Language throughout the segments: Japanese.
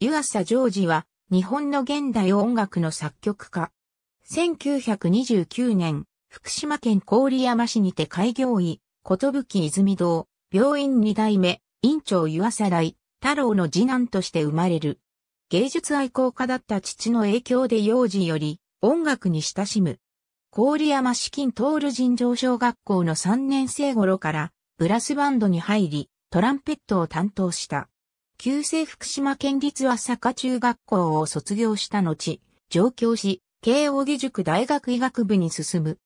湯浅ジョージは日本の現代音楽の作曲家。1929年、福島県郡山市にて開業医、ことぶき泉堂、病院二代目、院長湯浅大、太郎の次男として生まれる。芸術愛好家だった父の影響で幼児より音楽に親しむ。郡山市近東ル尋常小学校の3年生頃からブラスバンドに入り、トランペットを担当した。旧制福島県立朝霞中学校を卒業した後、上京し、慶応義塾大学医学部に進む。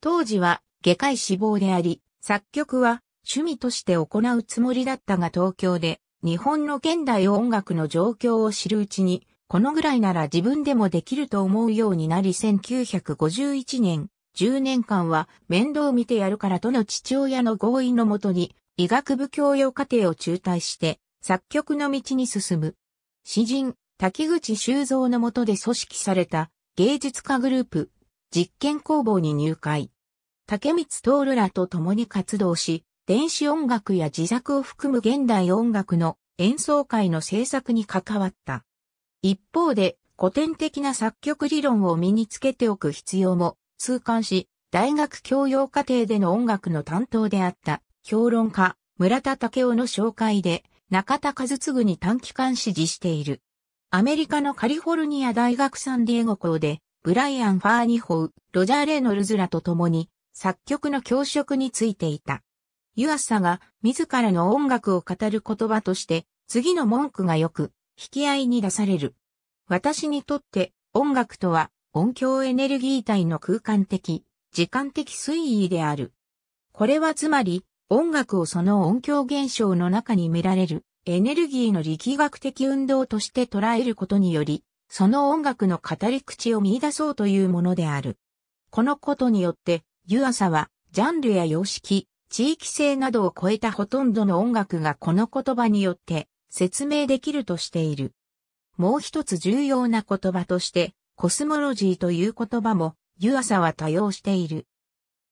当時は外科医志望であり、作曲は趣味として行うつもりだったが東京で日本の現代音楽の状況を知るうちに、このぐらいなら自分でもできると思うようになり1951年、10年間は面倒見てやるからとの父親の合意のもとに医学部教養課程を中退して作曲の道に進む。詩人、滝口修造のもとで組織された芸術家グループ、実験工房に入会。竹光徹らと共に活動し、電子音楽や自作を含む現代音楽の演奏会の制作に関わった。一方で古典的な作曲理論を身につけておく必要も痛感し、大学教養課程での音楽の担当であった評論家村田武雄の紹介で中田和次に短期間指示している。アメリカのカリフォルニア大学サンディエゴ校でブライアン・ファーニホウ、ロジャー・レイノルズらと共に作曲の教職についていた。ユアッサが自らの音楽を語る言葉として次の文句がよく引き合いに出される。私にとって音楽とは音響エネルギー体の空間的、時間的推移である。これはつまり音楽をその音響現象の中に見られるエネルギーの力学的運動として捉えることにより、その音楽の語り口を見出そうというものである。このことによって、ユアサは、ジャンルや様式、地域性などを超えたほとんどの音楽がこの言葉によって説明できるとしている。もう一つ重要な言葉として、コスモロジーという言葉も、ユアサは多用している。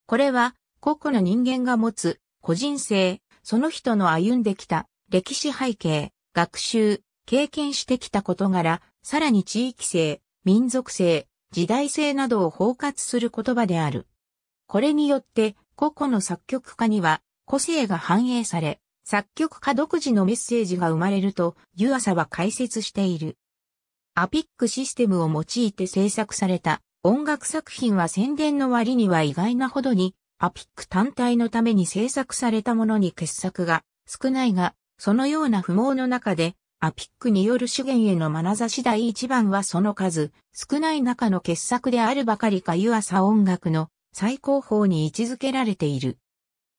これは、個々の人間が持つ個人性、その人の歩んできた歴史背景、学習、経験してきた事柄、さらに地域性、民族性、時代性などを包括する言葉である。これによって個々の作曲家には個性が反映され、作曲家独自のメッセージが生まれると、ユアサは解説している。アピックシステムを用いて制作された音楽作品は宣伝の割には意外なほどにアピック単体のために制作されたものに傑作が少ないが、そのような不毛の中で、アピックによる資源への眼差し第一番はその数、少ない中の傑作であるばかりか湯浅音楽の最高峰に位置づけられている。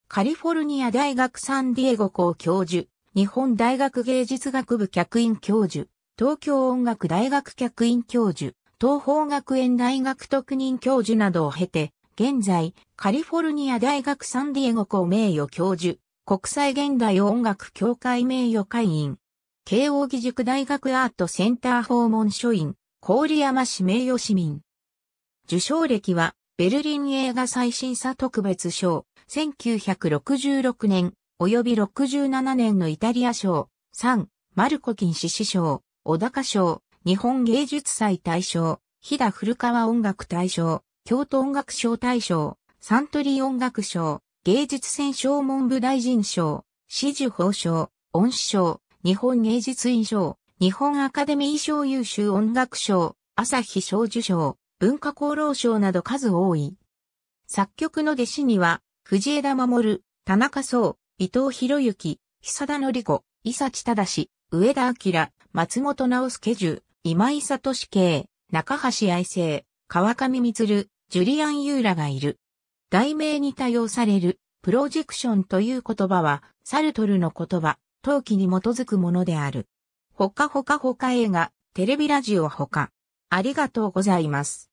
カリフォルニア大学サンディエゴ校教授、日本大学芸術学部客員教授、東京音楽大学客員教授、東方学園大学特任教授などを経て、現在、カリフォルニア大学サンディエゴ校名誉教授、国際現代音楽協会名誉会員、慶応義塾大学アートセンター訪問書院、郡山市名誉市民。受賞歴は、ベルリン映画最新査特別賞、1966年、及び67年のイタリア賞、3、マルコキン獅子賞、小高賞、日本芸術祭大賞、飛騨古川音楽大賞、京都音楽賞大賞、サントリー音楽賞、芸術選奨文部大臣賞、紫綬褒章、恩賜賞、日本芸術院賞、日本アカデミー賞優秀音楽賞、朝日賞受賞、文化功労賞など数多い。作曲の弟子には、藤枝守、田中壮、伊藤博之、久田則子、伊佐知正、上田明、松本直介樹、今井聡慶、中橋愛生、川上光、ジュリアン・ユーラがいる。題名に多用されるプロジェクションという言葉はサルトルの言葉、陶器に基づくものである。ほかほかほか映画、テレビラジオほか。ありがとうございます。